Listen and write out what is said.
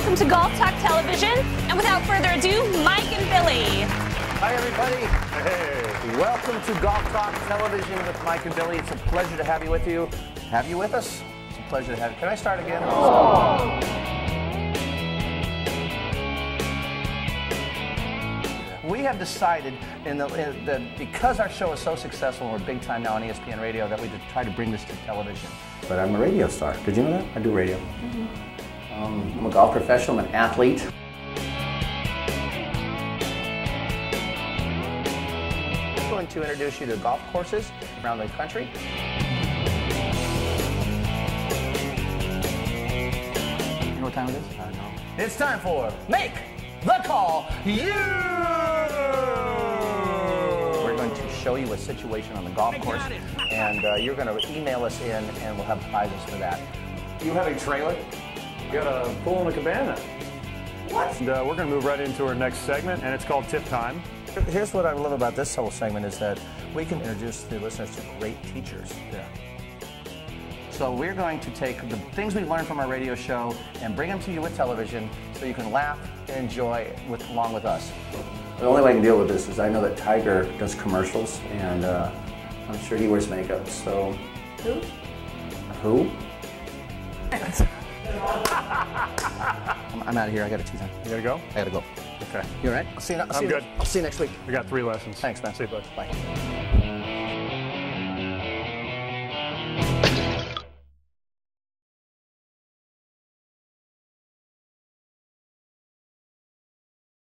welcome to Golf Talk Television. And without further ado, Mike and Billy. Hi, everybody. Hey. Welcome to Golf Talk Television with Mike and Billy. It's a pleasure to have you with you. Have you with us? It's a pleasure to have you. Can I start again? We have decided in the, in that because our show is so successful and we're big time now on ESPN Radio that we try to bring this to television. But I'm a radio star. Did you know that? I do radio. Mm-hmm. Um, I'm a golf professional. I'm an athlete. I'm going to introduce you to golf courses around the country. You know what time it is? I know. It's time for Make the Call You! We're going to show you a situation on the golf course, and uh, you're going to email us in, and we'll have prizes for that. You have a trailer? You got a pool and a cabana. What? And uh, we're going to move right into our next segment, and it's called Tip Time. Here's what I love about this whole segment is that we can introduce the listeners to great teachers. Yeah. So we're going to take the things we learned from our radio show and bring them to you with television so you can laugh and enjoy with, along with us. The only way I can deal with this is I know that Tiger does commercials and uh, I'm sure he wears makeup, so. Who? Who? I'm, out of here. I got a tee time. You got to go? I gotta go. Okay. You all right? I'll see you, I'll see I'm you, good. I'll see you next week. We got three lessons. Thanks, man. See you, bud. Bye.